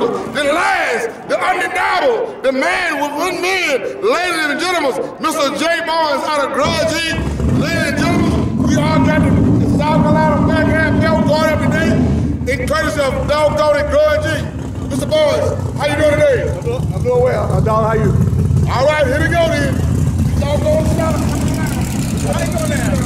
undeniable, the last, the undeniable, the man with one man. Ladies and gentlemen, Mr. J. Barnes out of Grudge Inc. Ladies and gentlemen, we all got the, the South Carolina black half belt going every day in courtesy of Doggone and Grudge Inc. Mr. Barnes, how you doing today? I'm doing, I'm doing well. I'm. How you? All right, here we go then. Doggone South Carolina. How you doing now?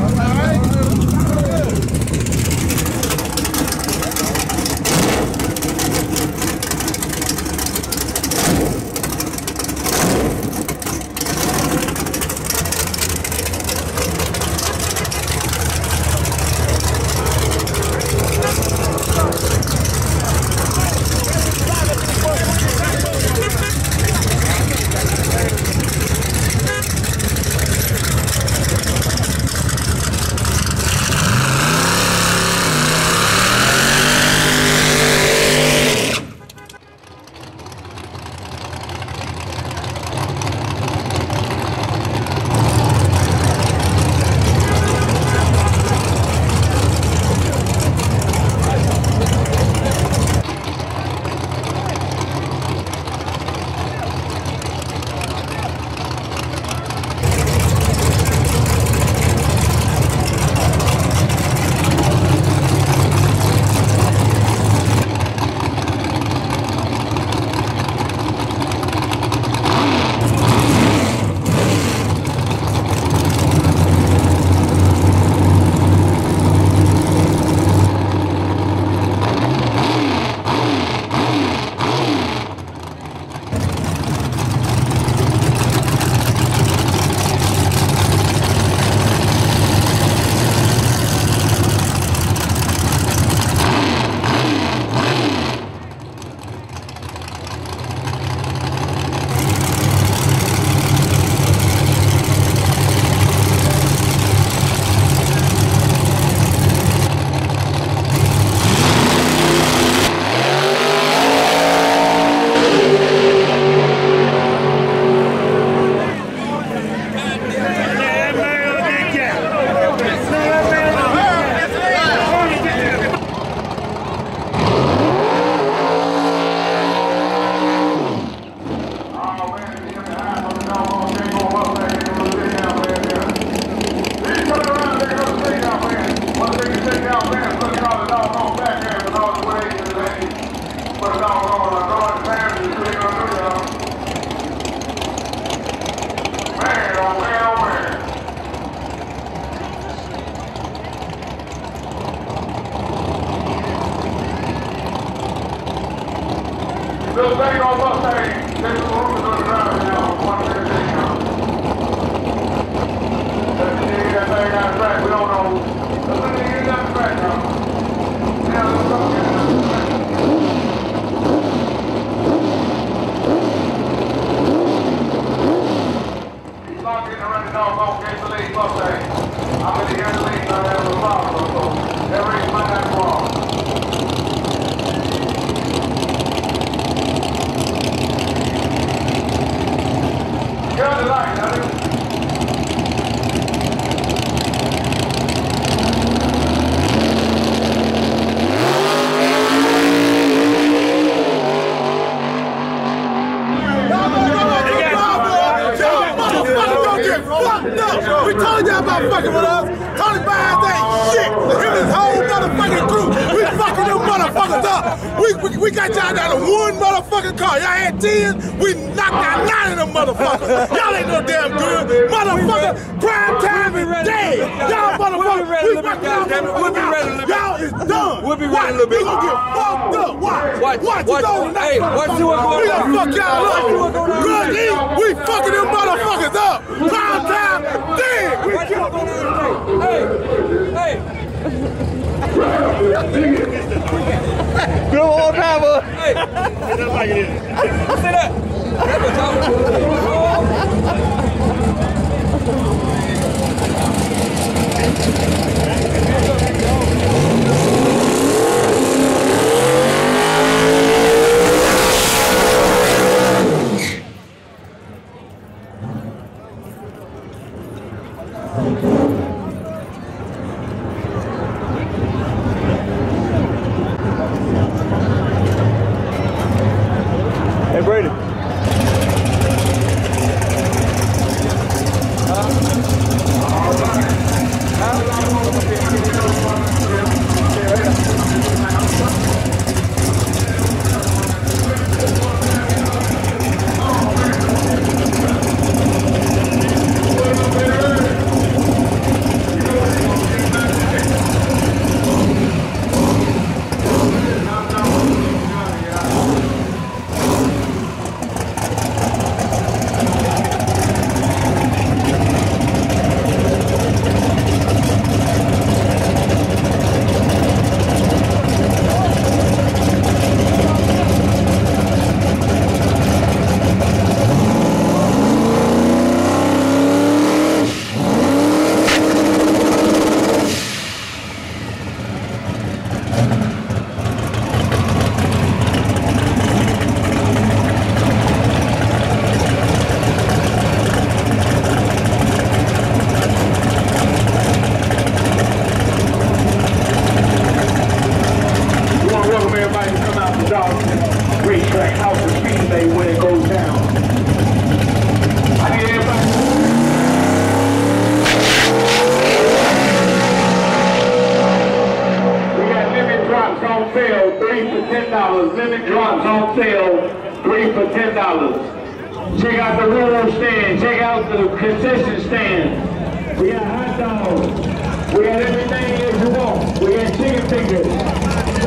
Check out the railroad stand. Check out the concession stand. We got hot dogs. We got everything that you want. We got chicken fingers.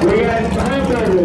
We got hamburgers.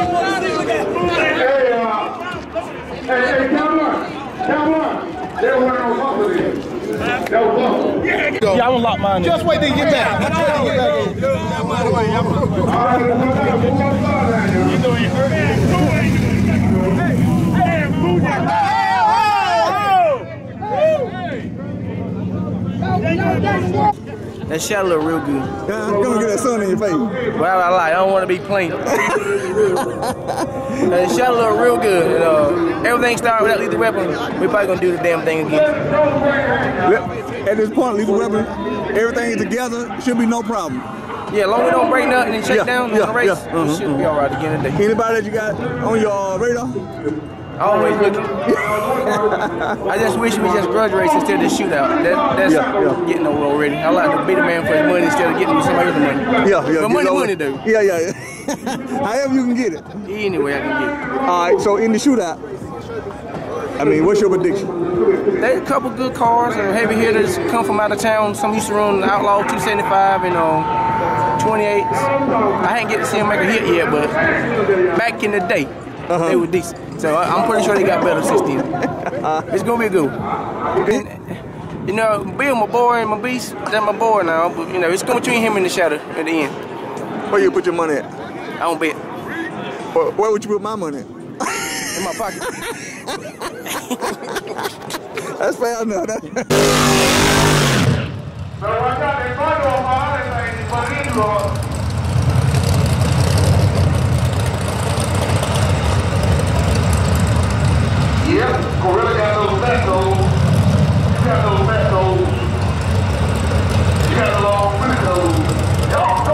Hey, uh, hey, hey. Come on. They're wearing on top of this. That was. Yeah, I'm gonna lock mine. Just wait till you get back. Just wait till you get back. All right, let's go down. Move on down here. That shot look real good. I'm gonna get that sun in your face. Well, I lie. I don't want to be plain. that shot look real good. And, uh, everything started with that lethal weapon. We probably gonna do the damn thing again. Yep. At this point, lethal weapon, everything together, should be no problem. Yeah, long as we don't break nothing and shake Yeah, down yeah, on the race, yeah, mhm, we should be all right again today. Anybody that you got on your uh, radar? Always looking. I just wish we just grudge race instead of the shootout. That, that's Yeah, yeah. getting over already. I like to beat a man for his money instead of getting somebody else's money. Yeah, yeah. But money, money, though. Yeah, yeah, yeah. However you can get it. Any way I can get it. All right, so in the shootout, I mean, what's your prediction? There's a couple good cars and heavy hitters come from out of town. Some used to run the Outlaw 275 and um, 28s. I ain't get to see them make a hit yet, but back in the day, uh-huh. They were decent. So I, am pretty sure they got better since then. Uh, it's gonna be good. And, you know, Bill, my boy, and my beast, that's my boy now. But you know, it's going between him and the shadow at the end. Where you put your money at? I don't bet. Where, where would you put my money? At? In my pocket. that's fair enough. Yep, Gorilla got those mesos. You got those mesos. You got the long windows. Y'all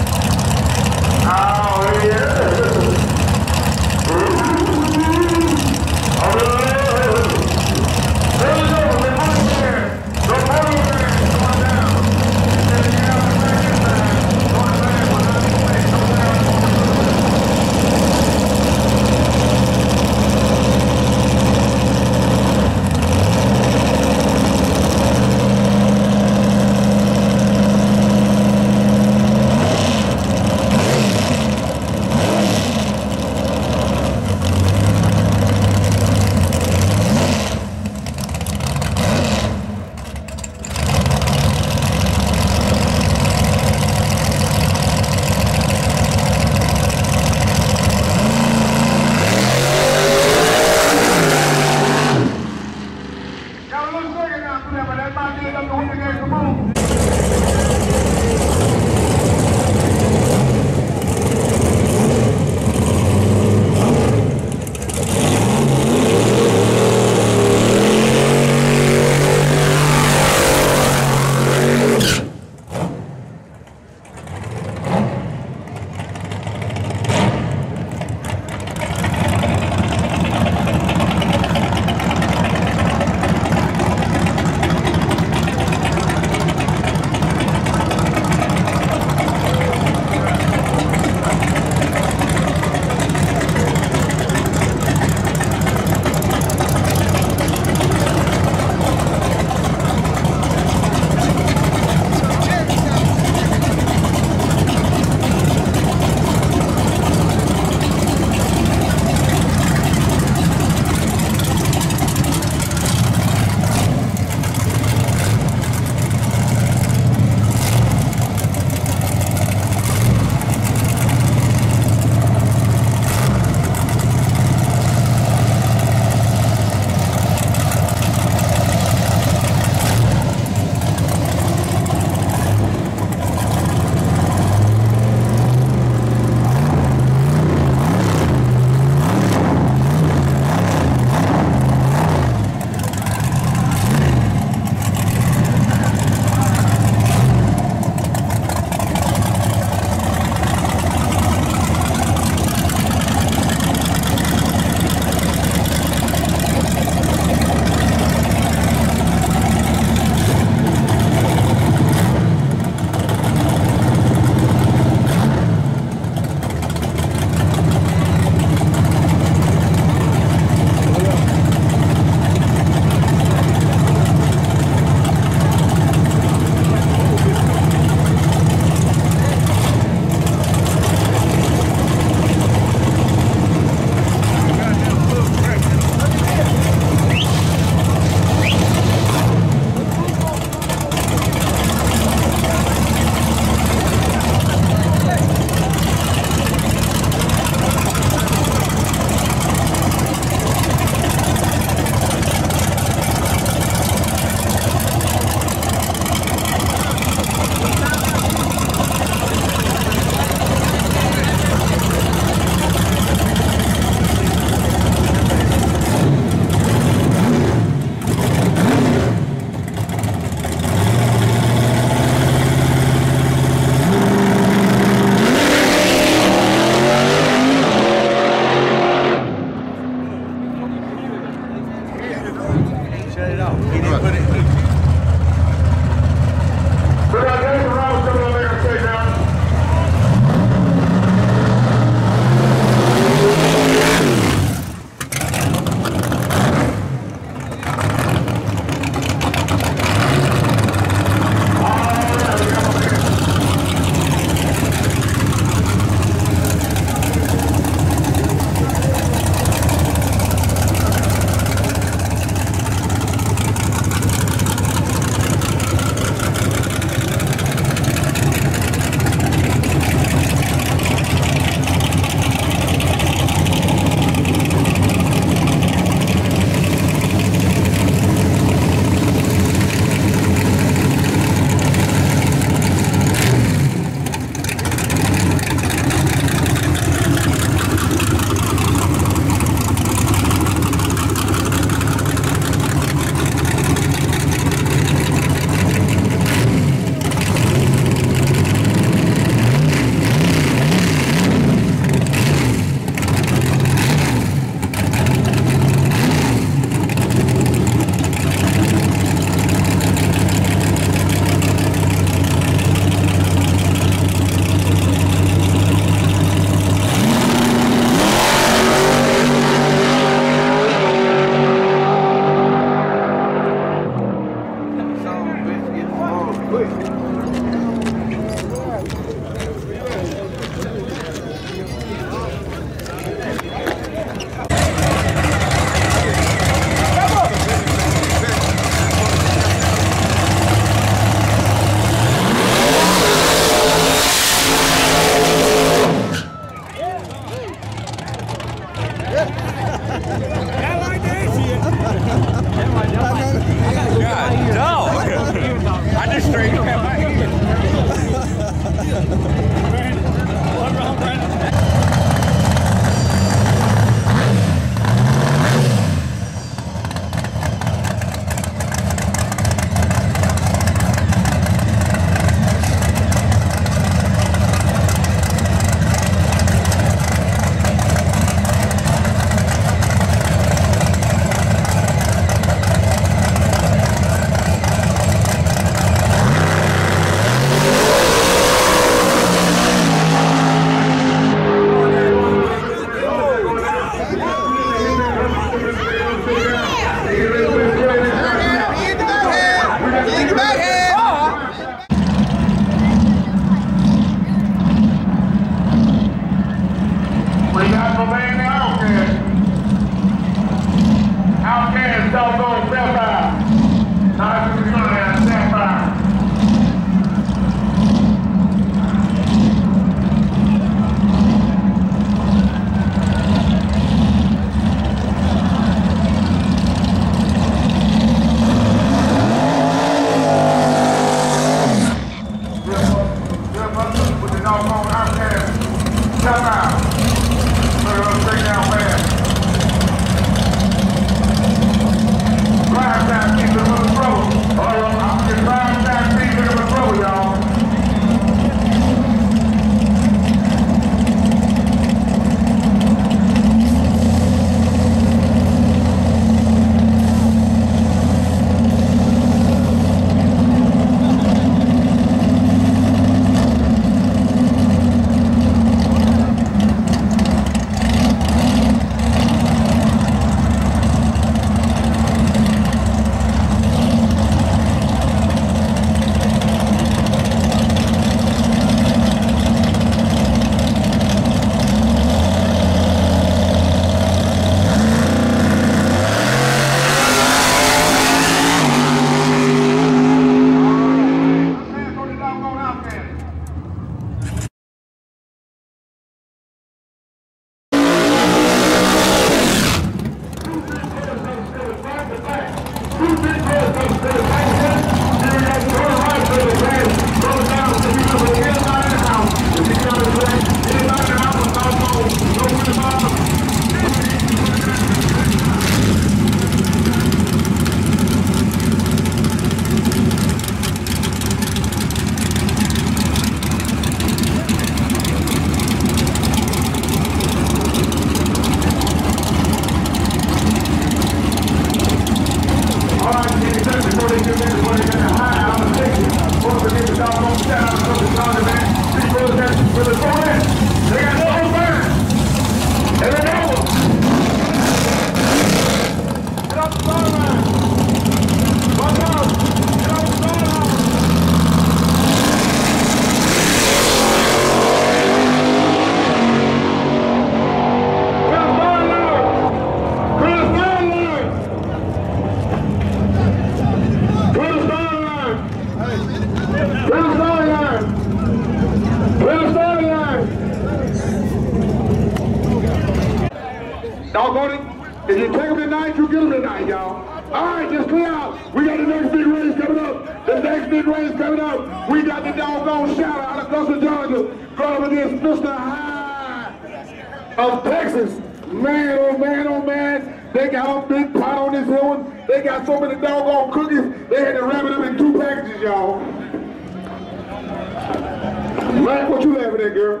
Mike, what you laughing at, girl?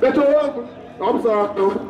That's your husband? I'm sorry.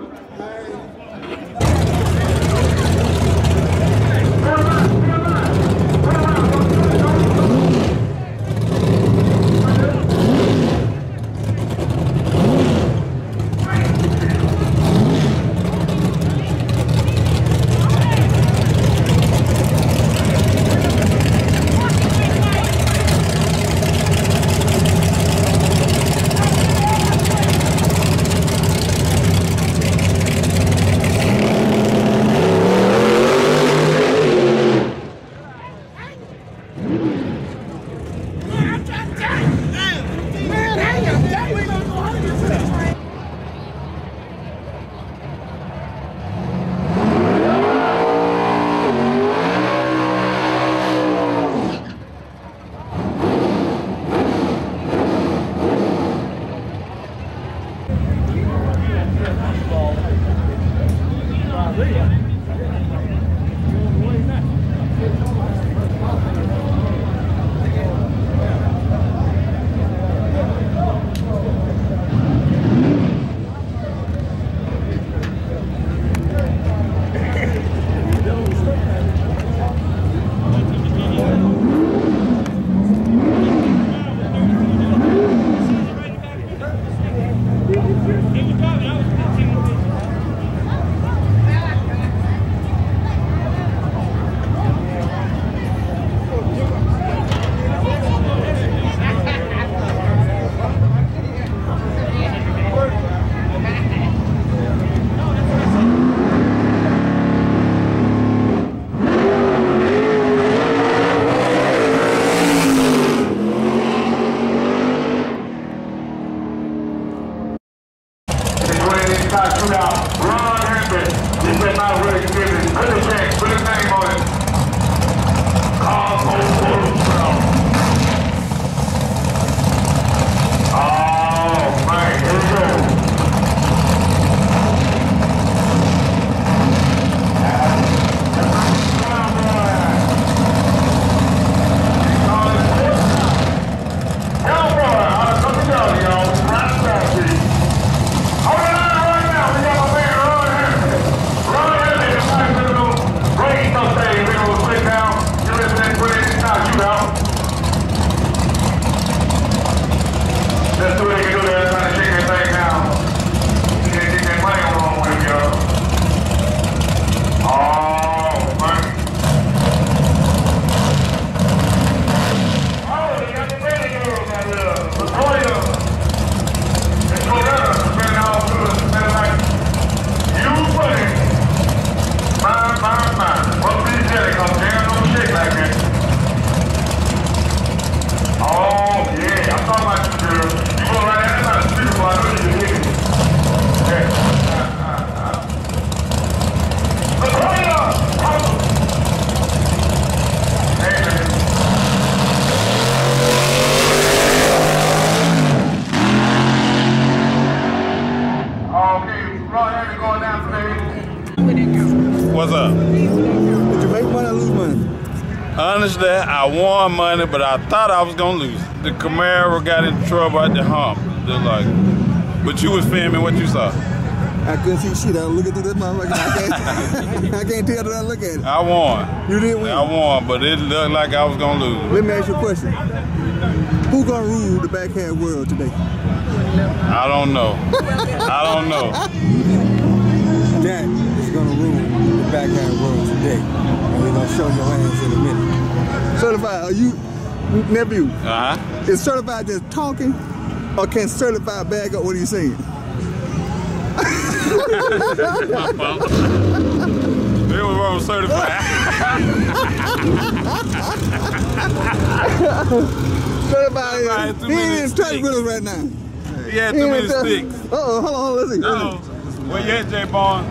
Won money, but I thought I was gonna lose. The Camaro got in trouble at the hump. Just like, but you was filming what you saw. I couldn't see shit. I was looking through this motherfucker. I can't, I can't tell that I look at it. I won. You did win. I won, but it looked like I was gonna lose. Let me ask you a question. Who gonna rule the backhand world today? I don't know. I don't know. Jack is gonna rule the backhand world today. And we're gonna show your hands in a minute. Certified, are you nephew? Uh huh. Is certified just talking? Or can certified bag up what he's saying? They was wrong certified. Certified, he ain't in touch with us right now. He had too many sticks. Uh-oh, hold on, let's see. Oh, where you at, J Bond?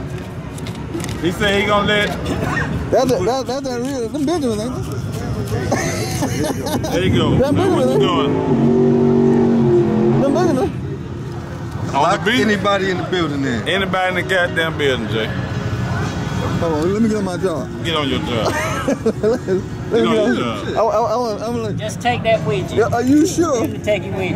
He said he gonna let. That's a, that, that's that real, them Benjamin, ain't? There you go. That Now, what you movie, doing? Them Benjamin. On the beat? Anybody in the building there? Anybody in the goddamn building, Jay? Hold on, let me get on my job. Get on your job. let me Get on your job. I, I, I, want- I'm like, Just take that with you. are you sure? You can take it with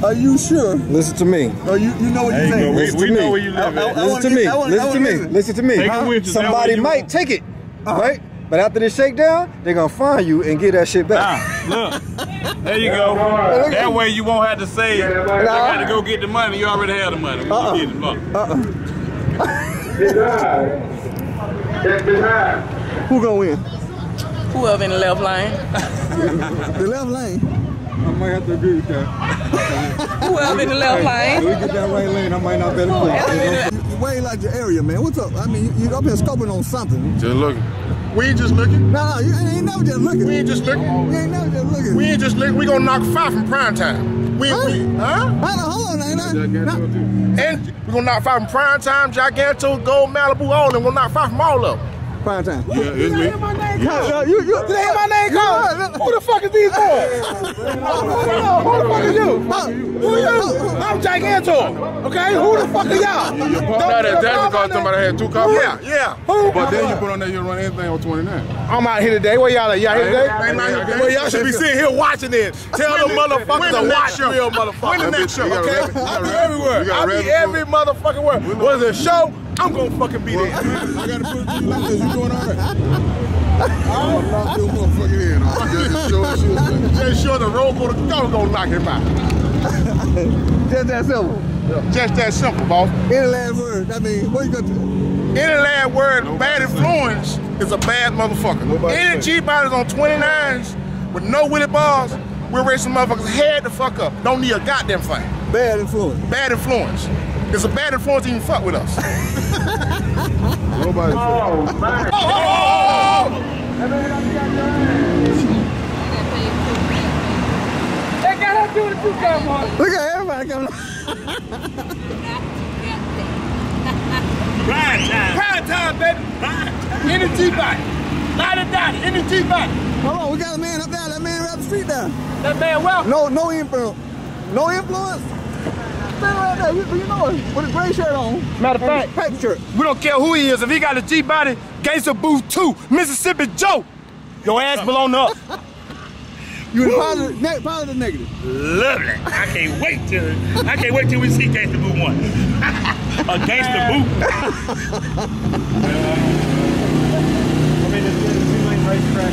you. Are you sure? Listen to me. No, you, you know what you're you go. saying. We, we know where you live I- I- at. I Listen wanna to get- me. Wanna- I Listen to me. listen. Listen to me. Take it with you. That Somebody might won't- take it, right? But after this shakedown, they're gonna find you and get that shit back. Now, look. There you go. That way you won't have to say, I got to go get the money. You already have the money. When uh-uh. you get it, look. Uh-uh. Who gonna win? Whoever in the left lane. The left lane. I might have to agree with that. Whoever in the left lane. we get that right lane, I might not better play. You, you way like your area, man. What's up? I mean, you, you up here scoping on something. Just looking. We ain't just looking. No, no, you ain't never just looking. We ain't just looking. You ain't never just looking. We ain't just looking. We gonna knock five from prime time. We, Huh? we huh? Hold on, hold on, ain't I? And we gonna knock five from prime time, Gigantor, Gold, Malibu, all them. We'll knock five from all of them. Prime time. Yeah, it's me. Yeah, you, you, Did they hear my name called? Who the fuck is these boys? Who the fuck is you? Who are you? I'm Gigantor. Okay, who the fuck are y'all? Your partner that Jackson called somebody had two copies. Yeah, yeah. Who? But then you put on there you run anything on 29. I'm out here today. Where y'all at? Y'all here today? Ain't nothing here. Well, y'all should be sitting here watching it. Tell them motherfuckers to watch real motherfuckers. When the next show? Okay? I'll be everywhere. you I'll be every motherfucking where. Was it a show? I'm gonna fucking be there. I gotta put it to you like this. You doing all right? I'll knock your motherfucking head off. Just show that shit. Just sure the road go to go go knock him out. just that simple. Just that simple, boss. Any last word? I mean, what you gonna do? Any last word, bad influence is a bad motherfucker. Nobody Any say. G bodies on 29s with no wheelie bars, we're racing motherfuckers head the fuck up. Don't need a goddamn thing. Bad influence. Bad influence. It's a bad influence to even fuck with us. Nobody said. Oh, oh, oh, Look at everybody coming. Prime time. Prime time, baby. Any G body. Light it down. Any G body. Hold on, we got a man up there. That man right up the street there. That man well. No, no influence. No influence. Man right there, you, you know it, with a gray shirt on. Matter of fact, Paper shirt. we don't care who he is. If he got a G body, Gangsta Booth 2, Mississippi Joe, your ass belong to us. You in positive, ne- positive, negative. Lovely. I can't wait till I can't wait till we see Gangsta Boo one. A Gangsta Boo. Uh, I mean, it's a two-lane racetrack,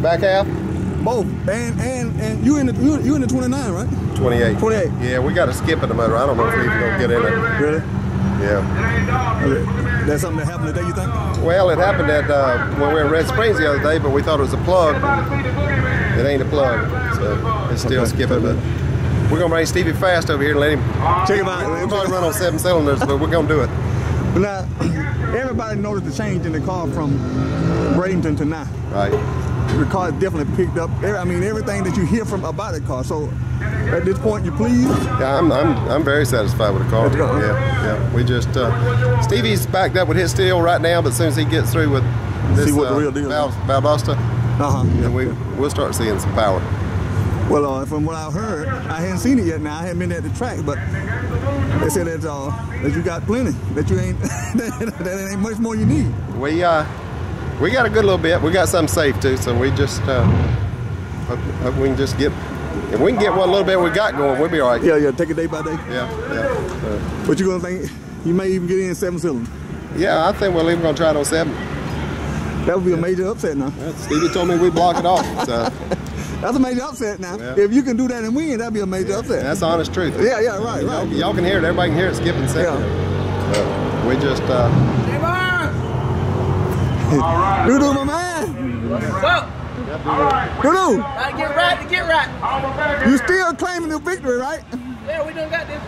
back half? Both. And and and you in the you, you in the 29, right? 28. 28. Yeah, we got a skip in the motor. I don't know if we even gonna get in it. Really? Yeah. That's something that happened today, you think? Well, it happened at uh, when we were in Red Springs the other day, but we thought it was a plug. It ain't a plug, so it's still Okay. skipping. But we're gonna bring Stevie Fast over here and let him Check him out. We'll probably run on seven cylinders, but we're gonna do it. Now, everybody noticed the change in the car from Bradenton to now. Right. The car definitely picked up. I mean, everything that you hear from about the car. So, at this point, you pleased? Yeah, I'm, I'm, I'm very satisfied with the car. With the car, huh? Yeah, yeah. We just uh, Stevie's backed up with his steel right now, but as soon as he gets through with this See what the uh, real deal. Val, Valdosta, Uh-huh. then we we'll start seeing some power. Well, uh, from what I've heard, I hadn't seen it yet. Now I haven't been at the track, but they said that uh, that you got plenty. That you ain't that, that ain't much more you need. We uh, we got a good little bit. We got something safe too, so we just uh, hope, hope we can just get. If we can get one little bit we got going, we'll be all right. Yeah, yeah. Take it day by day. Yeah, yeah. So, But you gonna think you may even get in seven cylinder. yeah, I think we're even gonna try it on seven. That would be a major upset now. Stevie told me we block it off, so That's a major upset now. Yeah. If you can do that and win, that'd be a major upset. that's the honest truth. Yeah, yeah, right, Y'all, right. y'all can hear it. Everybody can hear it. Skipping second. So we just uh, Doodoo, my man. What's up? Doodoo, Gotta get right to get right. you still claiming the victory, right? Yeah, we done got this.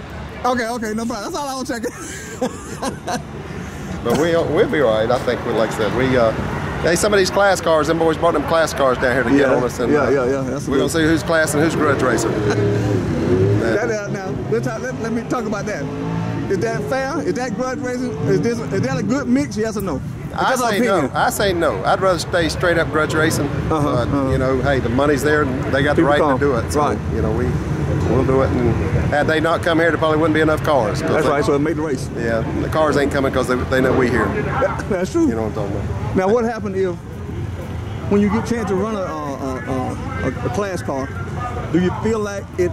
Okay, okay, no problem. That's all I was checking. But we we'll be all right. I think, we, like I said, we uh, hey, some of these class cars, them boys brought them class cars down here to get on us, and yeah, uh, yeah, yeah, that's we're gonna see who's class and who's grudge racer. that, uh, now, let's talk, let, let me talk about that. Is that fair? Is that grudge racing? Is this is that a good mix? Yes or no? I say no. I say no. I'd rather stay straight up grudge racing. Uh-huh, but, uh-huh. You know, hey, the money's there, and they got the right come. to do it. So, Right. You know, we we'll do it. And had they not come here, there probably wouldn't be enough cars. That's they- right. So it made the race. Yeah, the cars ain't coming because they, they know we here. That's true. You know what I'm talking about? Now, what happened if, when you get a chance to run a, a, a, a, a class car, do you feel like it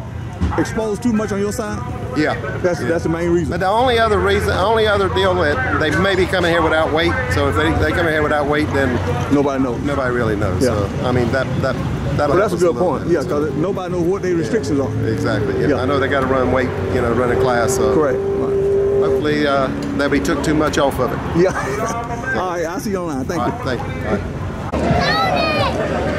exposed too much on your side? Yeah. That's yeah. that's the main reason. But the only other reason, only other deal that they may be coming here without weight. So if they, they come in here without weight, then Nobody knows. nobody really knows. Yeah. So I mean that that that'll Well, that's a good point. bit. Yeah, because nobody knows what their restrictions are. Exactly. Yeah. Yeah. I know they got to run weight, you know, running class. So Correct. Right. hopefully uh, that we took too much off of it. Yeah. All right. I'll see you online. Thank All you. right, thank you.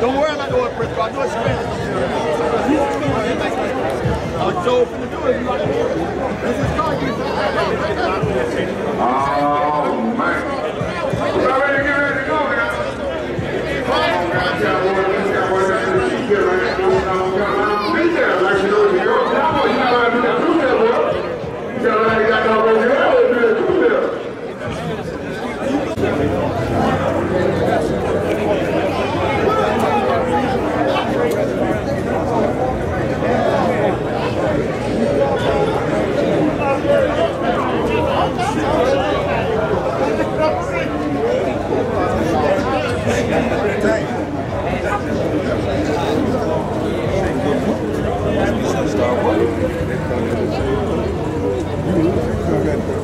Don't worry about the oil pressure. I know it's spent. So, for the to This is going.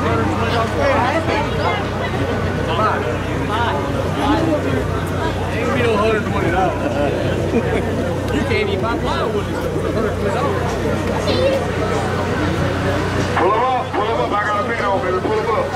bad storm, y'all. You can't even buy plywood. Pull him up, pull him up. I got a pin on, baby. Pull him up.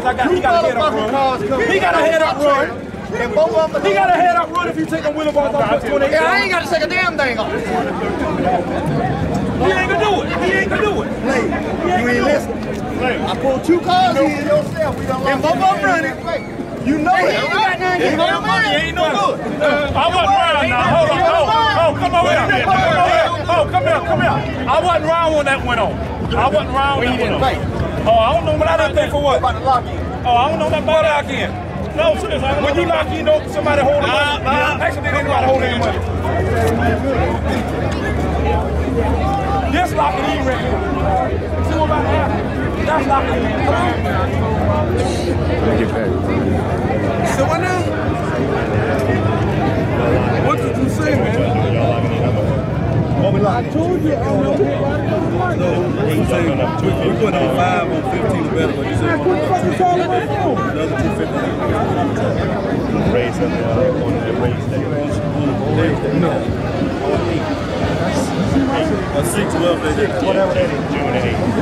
cabeza acá.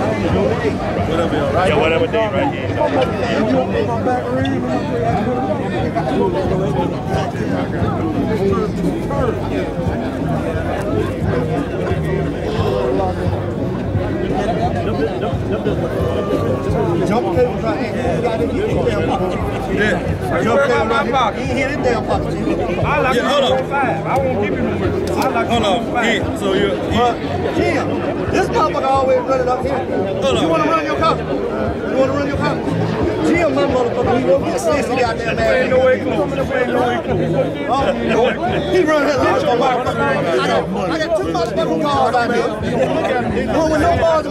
Whatever. right? Yeah, whatever day right here. Jump cable right here. You got it in your damn pocket. Yeah. Jump cable right here. You ain't hit it damn pocket. I like Yeah, hold on. five. I won't give you the I like Hold on. He, so you, he, But, Jim, this motherfucker always running up here. on. You want to run your car? You want to run your car? Jim, my motherfucker, he won't get 60 goddamn ass. Ain't no way close. Ain't no way close. Oh, he run here lynch on motherfucker. I got, I cars out here. With no bars.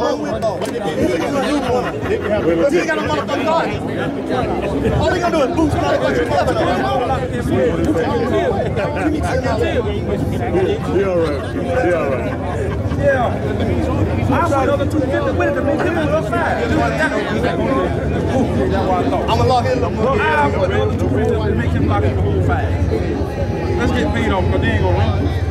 But he ain't got motherfucking. All they gonna do is boost motherfucking Be all right. Be all right. Yeah. I want other two fifty with it to make him on the side. I'm gonna lock motherfucker. I put the two fifty to make him lock in. Let's get paid off because they ain't gonna run.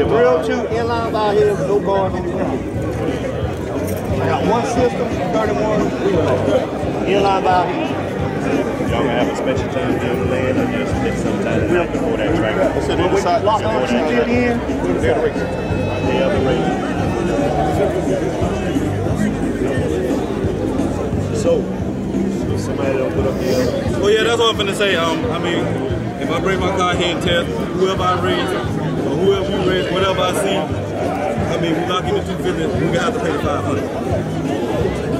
The real two inlines out here, no bars anywhere. I got one system, 31 inline out here. Y'all gonna have a special time down the land or just hit sometime tonight before that track? So When we lock on the in, The other race. So, somebody don't put up the other. Well, yeah, that's what I'm finna say. Um, I mean, if I bring my car here and test whoever I raise or whoever you raise, whatever I see, I mean, we lock in the 250, we're gonna have to pay the 500.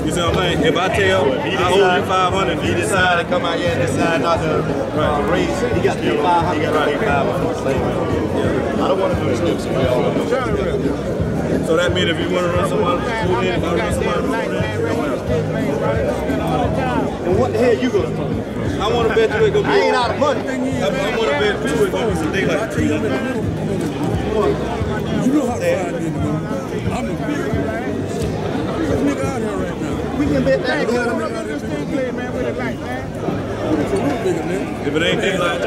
You see what I'm saying? If I tell I owe you 500, If He decided to come out here and decide not to uh, raise. He got to pay 500. He got to pay 500. I don't want to do this new somebody all so that means if you want to run somebody, pull in, if I run somebody, pull in. and what the hell you gonna do? I want to bet you it gonna be. I ain't out of money. I, I want to bet you it gonna be some daylight. You know how to find me, man. I'm a big nigga out here right now. We can bet that. It's a little bigger, nigga. If it ain't daylight,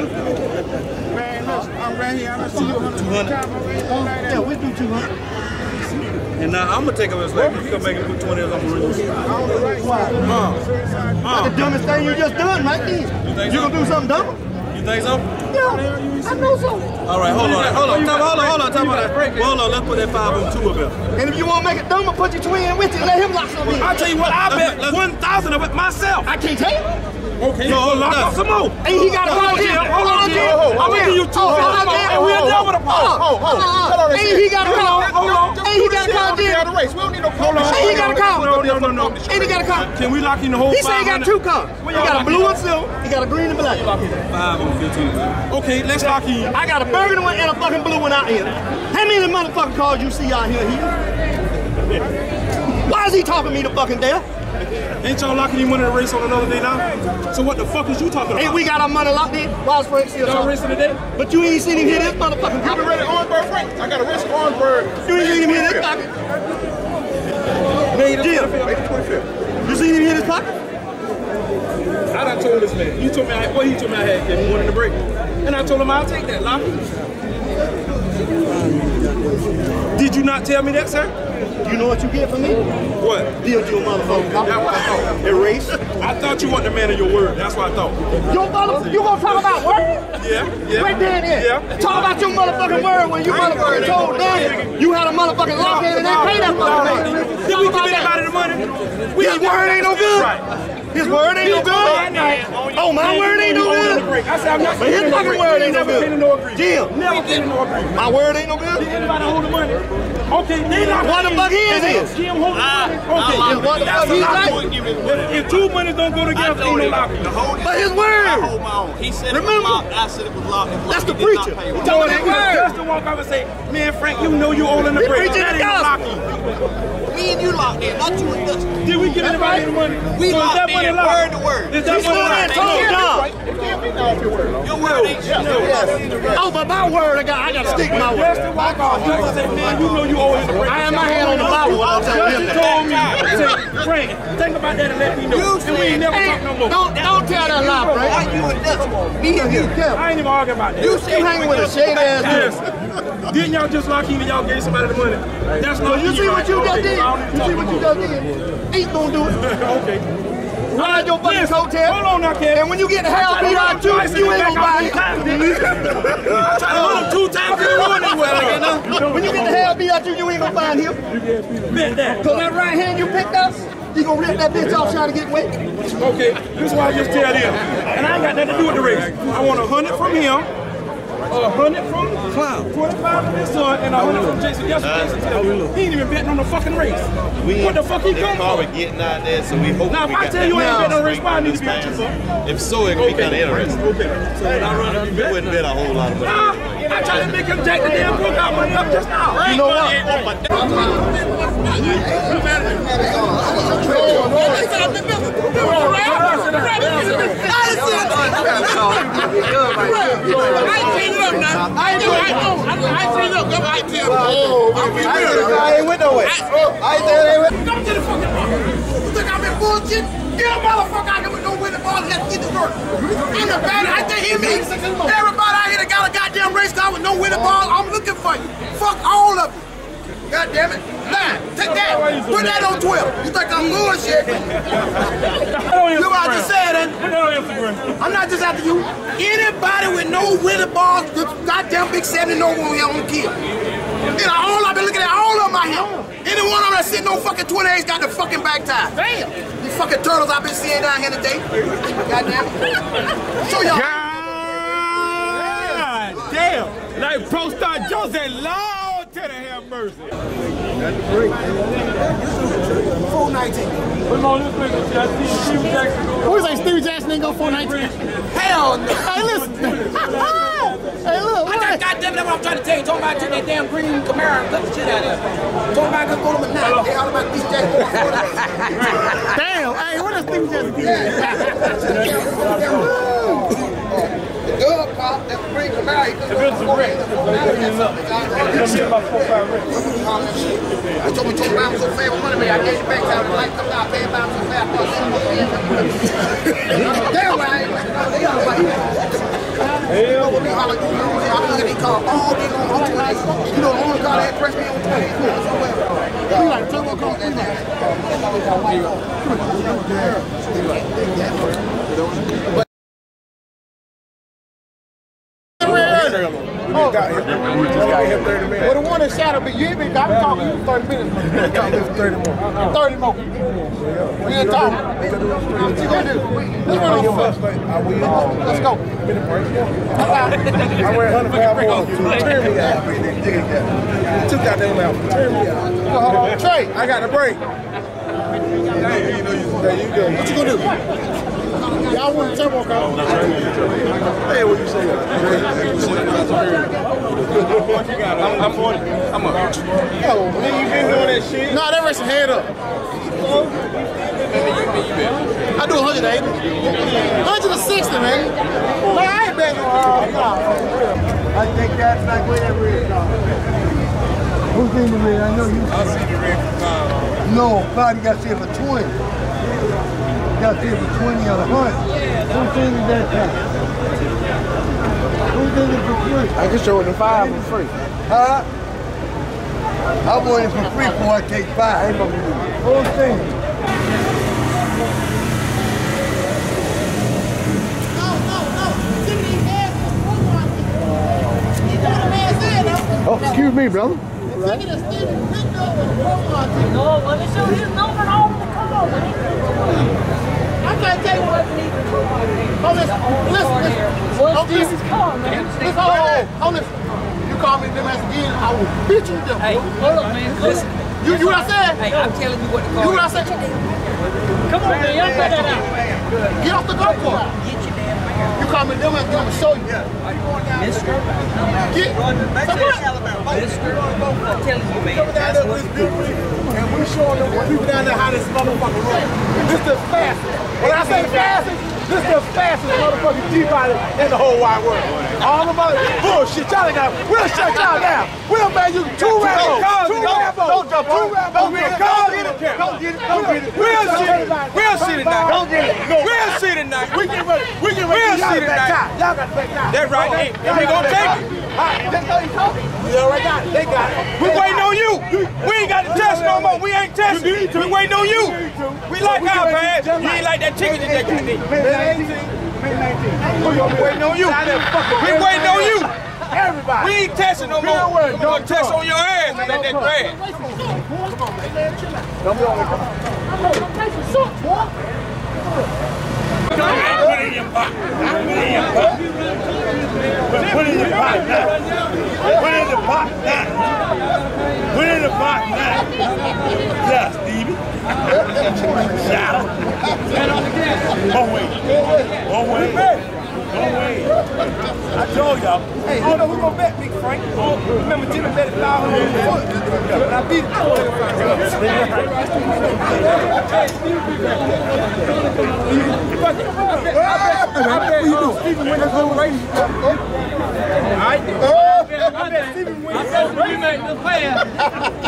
I'm right here. I'm gonna see you 200. Yeah, we do 200. And now I'm gonna take up his leg. You gonna make him put 20 I'm gonna run you. Uh, That's the uh. dumbest thing you just done right there. You You so? gonna do something dumb? You think so? Yeah, I know so. All right, hold on, hold on, time, hold on, hold on, time out. Well, hold on, let's put that five on two of them. And if you want to make it dumber, put your twin with you and let him lock something in. I'll tell you what, I bet Let's- 1,000 of it myself. I can't tell you. Okay, so lock up some more. Hey, he got a Hold on, car Jim. deal. Hold on. Hold on, I'm gonna give you two oh, hold on, fifty, hold on, hold on. double the price. Hold uh-huh. on, hold on. Hey, he got a car. Hold on. Hey, he got a car deal. Hold on. Hey, he got a car. No, no, no, no. And he got a car. Can we lock in the whole He said he got two cars. He got a blue and silver. He got a green and black. Five on 15. Okay, let's lock in. I got a burgundy one and a fucking blue one out here. How many motherfucking cars you see out here? here? Why is he talking me to fucking death? Ain't y'all locking him into the race on another day now? So what the fuck is you talking about? Hey, we got our money locked in. Why Frank still Y'all talking? racing today? But you ain't seen him hit this motherfucking I've been ready Orangeburg Frank. I got a risk Orangeburg. You ain't seen him hit his pocket. May the Jim, 25th. May the 25th. you seen him hit his pocket? I done told this man. You told me I what he told me I had give him one in the break. And I told him I'll take that, Lockie. Um, did you not tell me that, sir? You know what you get from me? What? Build you a motherfucker. That's what I thought. Erase. I thought you want the man of your word. That's what I thought. Your mother, you gonna talk about word? Yeah, yeah. Right there, there. Yeah. Talk about your motherfucking word when you motherfucking told Danny you had a motherfucking lock in and they pay that motherfucker. Did we give anybody the money? His word ain't no good. His word ain't no good. Oh, my word ain't no good. I said I'm not But his fucking word ain't no Never been in good. no agreement. Jim, Never been in no agreement. my word ain't no Did good. anybody hold the money? Okay, they not What the fuck is this? Jim hold the money. Ah, okay, Then what the fuck that's a he like? If, if two monies don't go together, ain't no locking. But his word. hold my own. He said Remember? I said it was locked. That's the He did not preacher. He told they his word. just to walk up and say, man, Frank, you know you all in the He preaching the gospel. Me and you locked in, not you and Dutch. Did we give anybody the money? We So locked that money in, locked? word to word. Is that He money locked? It can't be now if your word. Your word ain't shit. Oh, but my word, I got, I got to stick my word. to walk off, just to man, you know you always break. I had my hand on the Bible when I was telling him Just that. told me, Frank, think about that and let me know. You and we ain't never talk no more. don't, don't tell that lie, Why Frank. you and Dutch? Me and you. I ain't even arguing about that. You You said hanging with a shade ass. Didn't y'all just lock in and y'all gave somebody the money? That's not you see what you just did? I don't need to You see what you just did? Ain't gonna do it. Okay. Ride your fucking Listen, coattail. Hold on now, Kevin. And when you get the hell beat out you, you ain't gonna buy it. I tried to run him two times in a row anyway. When you get the hell beat out you, you ain't gonna find him. Bet that. Cause that right hand you picked up, you gonna rip that bitch off trying to get wet. Okay, this is why I just tell them. And I ain't got nothing to do with the race. I want a hundred from him, Oh, hundred from Clown, 25 from his son, and a hundred from Jason. Guess what Jason tell me? He ain't even betting on the fucking race. what the fuck he They come probably for? getting out there, so we hope Now, we if I got tell you I ain't betting on the race, why I need to be fans. with you, son? If so, it could be kind of interesting. Okay. So when I run, you We wouldn't bet a whole lot of money. Nah, I tried to make him jack the damn book out money up just now. You know what? I ain't went nowhere. I ain't with no one. there. Come to the fucking bar. You think I've been bullshit? Get a motherfucker out here with no winning ball. Let's get this work. I'm the bad. I think he means everybody out here that got a goddamn race car with no winning ball. I'm looking for you. Fuck all of you. God damn it. Nine. Take that. Put that on 12. You think I'm bullshit? You what I just said, and Put that on Instagram. I'm not just after you. Anybody with no winning balls, the goddamn big 70 no one we on kill. You know, all I've been looking at, all of them out here. Any one of them that sitting on fucking 28's got the fucking back tie. Damn. These fucking turtles I've been seeing down here today. Goddamn. Show y'all. God damn. Like Pro Star Jose, Lord to the have mercy. 419. Put him on this picture. I see Steve Jackson go. Who say Steve Jackson ain't go 419? Hell no. Hey, listen. hey, look. I got goddamn that's what I'm trying to tell you. Talking about that damn green Camaro and cut the shit out of it. Talking about go to my nine. Hey, all about Steve Jackson. Damn. Hey, what does Steve Jackson Wrecks. I told me, told me, fair with money. I gave you back time. The light come out, pay about so fast. Damn right. All Hell. You know, holler, I'm looking at these cars all day long on 20. You know, the only that pressed on 20 is going somewhere. We like turbo in there. Oh, got here. We just got here 30 minutes. Well, the one in Shadow, but you ain't been got talking you 30 minutes. You talking this 30 more. 30 more. We ain't talking. What you gonna do? Let's run on first. I. Let's go. I wear 105 more. Turn me out. Took that name out. Turn me out. Trey, I got the break. There you go. What you gonna do? Y'all want a turbo car? Hey, what you say? I'm, I'm 40. I'm up. Yo, man, you been doing that that shit. Nah, that race a head up. I do 180. 160, man. Man, I ain't betting on uh, I think that's not where that red car. Who's in the red? I know you. I see the red car. No, Cloud, you got to see it for 20. You got to see it for 20 on a hunt. Who's in that car? Who's in it for free? I can show it in five for free. Huh? I want it for free before I take five. Whole thing. Oh, excuse me, brother. No, let me show his number on the car. I can't tell you what. Oh, listen, listen, listen. What's this car, man? Listen, hold hold. You call me again, I will beat you to death. Hey, hold up, man. Listen. You, you what I said? Hey, I'm telling you what the car You what I said? Come on, man. Y'all cut that out. Get off the golf cart. You call me them I'm gonna show you. Mister. Get. Mister. I'm telling you, man. That's what you do. And we showing them people down there how this motherfucker runs. This the fastest. When I say fastest, this the fastest motherfucking G-body in the whole wide world. All the mother bullshit. Y'all ain't got. We'll shut y'all down. We'll make you two Rambos. Two Rambos. Don't jump on it. Rambos. Don't get it. Don't get it. Don't get it. Don't get it. We'll see it. We'll see it tonight. Don't get it. We'll see it tonight. We get ready. We get ready. We'll see tonight. Y'all got back time. That's right. And we gonna take time. All right. That's how you talking. You already got it. They got it. We waiting on you. We ain't got to test no more. We ain't testing. We waiting on you. We like our pads. You ain't like that chicken that they got there. May 18. May 19. We waiting on you. We waiting on you. Everybody. We ain't testing no Don't more. worry, We gonna test on your ass and let that grass. Don't be on the Put it in your pocket. Put in your pocket. Put in the. Put in the pot now. Put in the pot now. Stevie. Shout. Don't wait. I told y'all. Hey, you know who gonna bet Big Frank? Oh, remember Jimmy bet it five hundred. I beat I bet you know Stephen win this whole race. I bet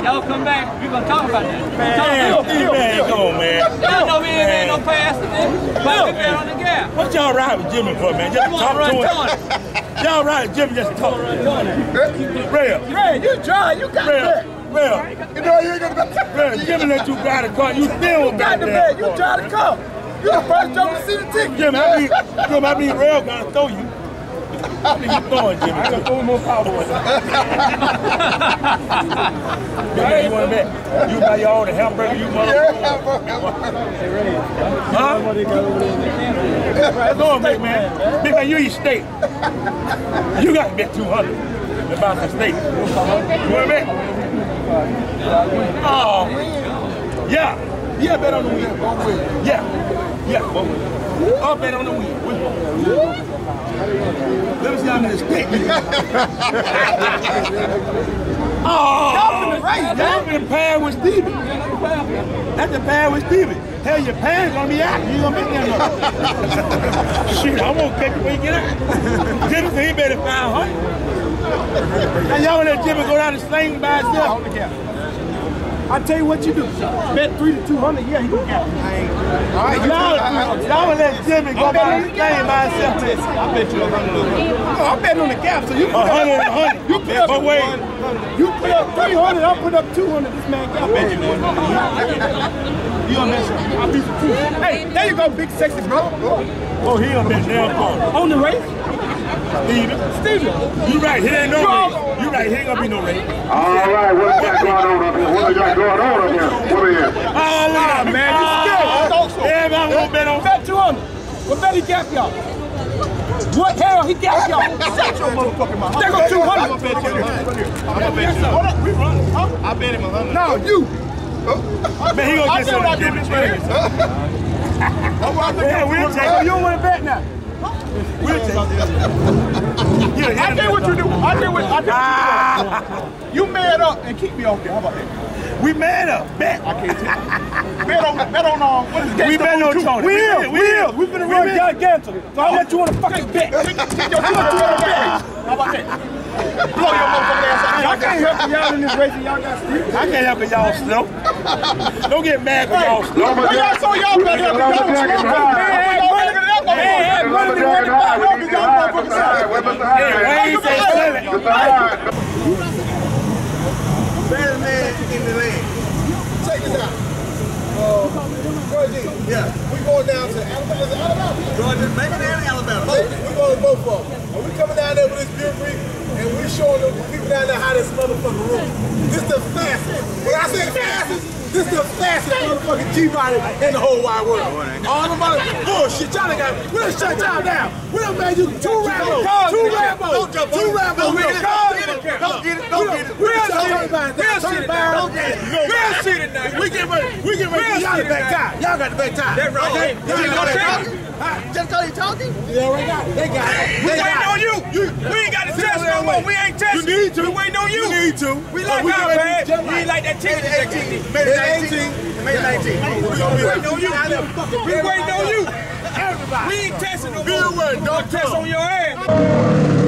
Y'all come back. We gonna talk about that. Man, Steve, man, man. Y'all know we ain't made no pass today. But we bet on the gap. What y'all ride with Jimmy for, man? Just talk to him. Y'all ride with Jimmy, just talk. Real. Man, you try, you got Real. bet. Real. You know you ain't gonna bet. Real. Jimmy let you ride the car. You still You got the bet. You try to come. You the first joker to see the ticket. Jimmy, I mean, Jimmy, I mean, Real gonna throw you. I mean, you throwing, Jimmy. I got more power. Jimmy, you want to bet? You buy your own hamburger, you motherfucker. Huh? Let's go, big man. Big man, you eat steak. You got to bet 200 about the steak. You want to bet? Oh, yeah. Yeah, bet on the win. Yeah. Yeah. I'll bet on the win. Let me see how many you Oh, finna race, Y'all pad with Stevie. That's the pad with Stevie. Hell, your pad's gonna be out. You gonna be there no. Shit, I won't catch you when you get out. Jimmy said he better 500. And y'all let Jimmy go down and sling by himself. I tell you what you do. Bet three to two hundred. Yeah, he gonna get it. All right, y'all, y'all will let Jimmy go by the thing by himself. I bet you a hundred. No, oh, I'm betting on the gap. So you A put hundred up, and a hundred. You put up, But wait. you put up three hundred. I put up two hundred. This man got bet you one. You on that shit? I beat you two. Hey, there you go, big sexy bro. Oh, he on that damn car. On the race. Steven. Steven. You right, here ain't no race. You right, here ain't gonna be no race. All right, what we got going on up here? What we got going on up here? What we here? Oh, look at man, you still. Everybody want to bet on Bet two hundred. What bet he gap y'all? What hell he gap y'all? Shut your motherfucking mouth. There go two hundred. I'm gonna bet you. I'm gonna bet you. Hold up, we running. Huh? I bet him a hundred. No, you. Man, he gonna get did some what I of do Jimmy. Yeah, we'll take it. You don't want to bet now. We'll take it. Yeah, I did what you do. I did what I did. What you, do. you man up and keep me off there. How about that? We man up. Bet. I can't tell. Bet on, bet on, um, what is it? We bet on Tony. We will. will, We finna run Gigantor. So I'll let you on a fucking bet. Yo, you want to bet? How about that? Blow your motherfucking ass out. Y'all can't help y'all in this race and y'all got sleep. I can't help it y'all slow. Don't get mad because y'all slow. Well, y'all saw y'all better help y'all slow. Man, had money to run the back. Y'all be y'all motherfucking side. Hey, Wayne said sell it. Better man in the land. Check this out. Uh, Georgie, yeah, we going down to Alabama. Alabama? Georgia, maybe they're in Alabama. Both. We going to both of them. And we coming down there with this beer free, and we're showing the people down there how this motherfucker room. This the fastest. When I say fastest, this the fastest motherfucking G-body in the whole wide world. All the mother bullshit. Y'all done got, we done shut y'all down. We done made you two Rambos, two Rambos, two Rambos. Don't get it, don't get it, don't get it. Real shit, real shit, don't get it. Real shit tonight. We get ready, we get ready. Y'all the back tie. Y'all got the back tie. That's right. Y'all got the back tie. Just cause you talking? They already got it. They got it. We They waiting got on it. you. We ain't got to test no more. We ain't testing. You need to. We waiting on you. You need to. We like our bad. We ain't like that ticket. that ticket. Made it 18. May 19. We waiting on you. We waiting on you. Everybody. We ain't testing no more. aware, don't Test on your ass.